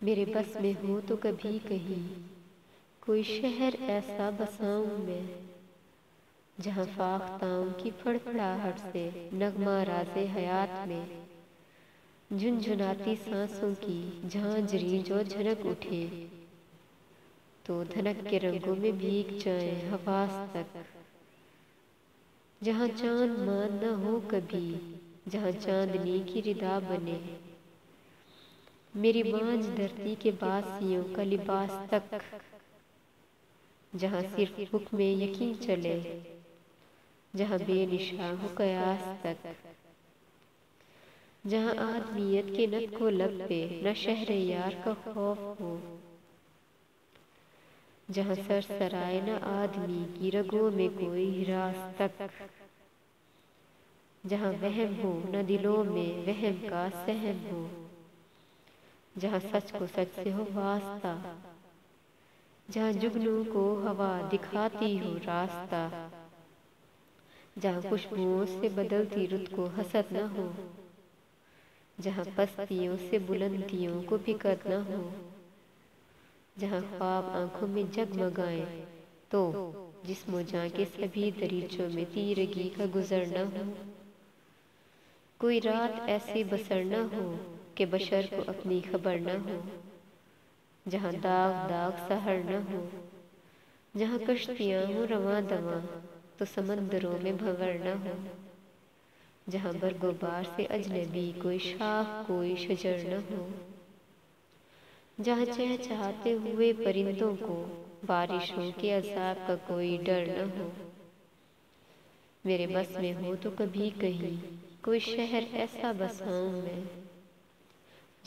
मेरे बस में हो तो कभी कहीं कोई शहर ऐसा बसाऊं मैं, जहाँ फाख्ताओं की फड़फड़ाहट से नगमा राजे हयात में, झुनझुनाती सांसों की झांझरी जो झनक उठे तो धनक के रंगों में भीग जाए हवास तक, जहाँ चाँद मान न हो कभी, जहाँ चांदनी की रिदा बने। मेरी बांझ धरती के बासियों का लिबास तक जहाँ सिर्फ़ हुक्म में यकीन चले जहाँ बेनिशा हो कयास तक जहाँ आदमियत के न को लब पे न शहर यार का खौफ हो जहाँ सर सराय न आदमी की रगों में कोई हिरास तक जहाँ वहम हो न दिलों में वहम का सहम हो जहाँ सच को सच से हो वास्ता। जहाँ जुगनू को हवा दिखाती हो रास्ता। जहाँ खुशबुओं से बदलती रुत को हसत न हो। जहाँ पस्तियों से बुलंदियों को फिकर न हो। जहाँ ख्वाब आँखों में जगमगाए तो जिसमो जहाँ के सभी दरीचों में तीरगी का गुजर न हो। कोई रात ऐसे बसर न हो। कि बशर को अपनी खबर न हो, जहाँ दाग दाग सहर न हो, जहाँ कश्तियाँ हो रवा दवा तो समंदरों में भंवर न हो, जहाँ बरगोबार से अजनबी कोई शाख कोई शजर न हो, जहाँ चह चाहते हुए परिंदों को, बारिशों के अजाब का कोई डर न हो। मेरे बस में हो तो कभी कहीं कोई शहर ऐसा बसाऊं मैं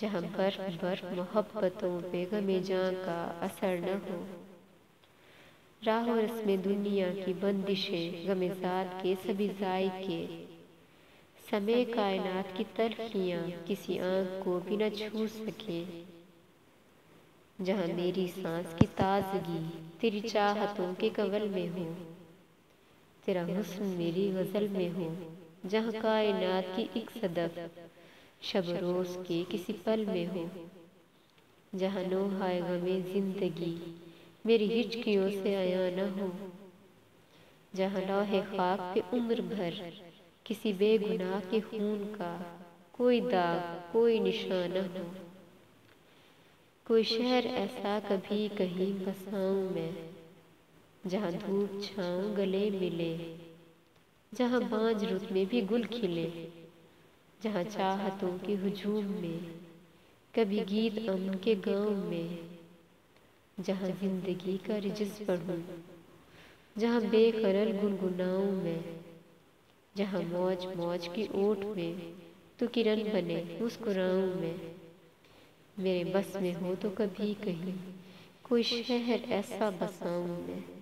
जहाँ बर्फ़ बर्फ़ मोहब्बतों पे गमे जान का असर न हो। राह रस्म दुनिया की बंदिशें गमे जात के सभी के समय कायनात की तरफियाँ किसी आँख को भी न छू सके। जहाँ मेरी सांस की ताजगी तेरी चाहतों के कवल में हो, तेरा हुस्न मेरी गज़ल में हो, जहाँ कायनात की एक सदफ शब रोज के किसी पल में हो। जहाँ नोहाय गमे ज़िंदगी मेरी हिचकियों से आया न हो। जहाँ लौहे खाक पे उम्र भर किसी बेगुनाह के खून का कोई दाग कोई निशान न हो। कोई शहर ऐसा कभी कहीं बसाऊं मैं जहाँ धूप छाऊं गले मिले जहाँ बांझ रुत में भी गुल खिले। जहाँ चाहतों के हुजूम में, कभी गीत अमन के गाँव में, जहाँ ज़िंदगी का रिजिस पढ़ूं, जहाँ बेकरल गुनगुनाऊं मैं, जहाँ मौज मौज की ओट में तो किरण बने मुस्कुराऊं मैं। मेरे बस में हो तो कभी कहीं कोई शहर ऐसा बसाऊं मैं।